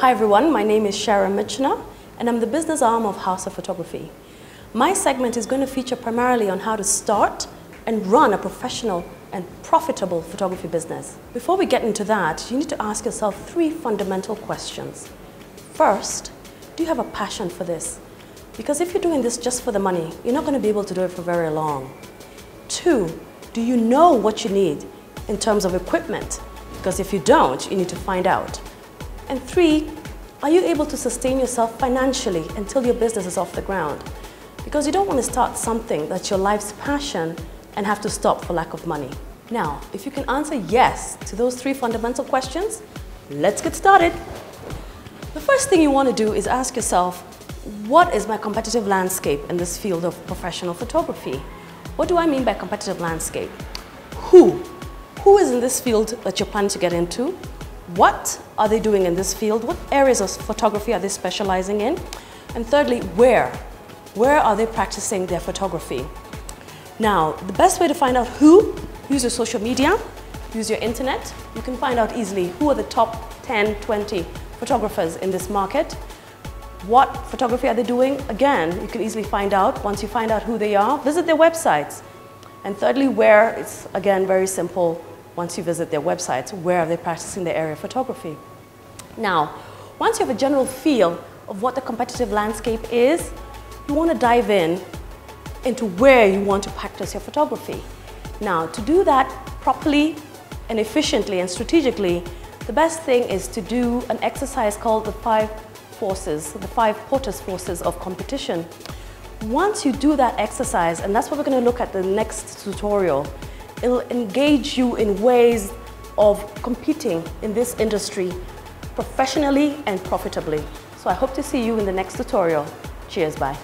Hi everyone, my name is Sharon Michener and I'm the business arm of House of Photography. My segment is going to feature primarily on how to start and run a professional and profitable photography business. Before we get into that, you need to ask yourself three fundamental questions. First, do you have a passion for this? Because if you're doing this just for the money, you're not going to be able to do it for very long. Two, do you know what you need in terms of equipment? Because if you don't, you need to find out. And three, are you able to sustain yourself financially until your business is off the ground? Because you don't want to start something that's your life's passion and have to stop for lack of money. Now, if you can answer yes to those three fundamental questions, let's get started. The first thing you want to do is ask yourself, what is my competitive landscape in this field of professional photography? What do I mean by competitive landscape? Who? Who is in this field that you're planning to get into? What are they doing in this field? What areas of photography are they specializing in? And thirdly, where? Where are they practicing their photography? Now, the best way to find out who, use your social media, use your internet. You can find out easily who are the top 10, 20 photographers in this market. What photography are they doing? Again, you can easily find out. Once you find out who they are, visit their websites. And thirdly, where, it's again very simple. Once you visit their websites, where are they practicing their area of photography? Now, once you have a general feel of what the competitive landscape is, you want to dive in into where you want to practice your photography. Now, to do that properly and efficiently and strategically, the best thing is to do an exercise called the five forces, the five Porter's forces of competition. Once you do that exercise, and that's what we're going to look at the next tutorial, it'll engage you in ways of competing in this industry professionally and profitably. So I hope to see you in the next tutorial. Cheers, bye.